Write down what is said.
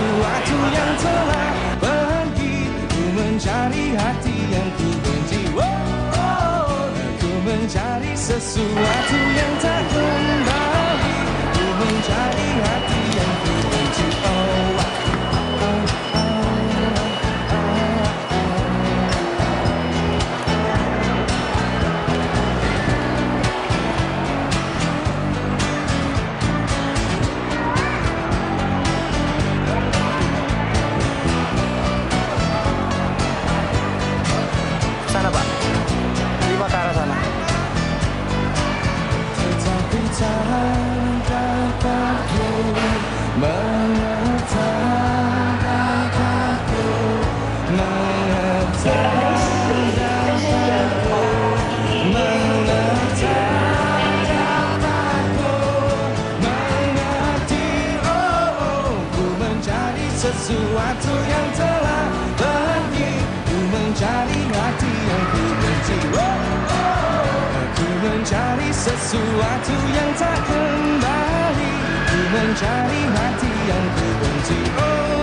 sesuatu yang telah pergi Ku mencari hati yang ku benci oh, oh. Ku mencari sesuatu yang tak kembali Ku mencari hati sesuatu yang telah pergi ku mencari hati yang ku benci oh, oh ku mencari sesuatu yang tak mencari mati yang ku benci. Oh.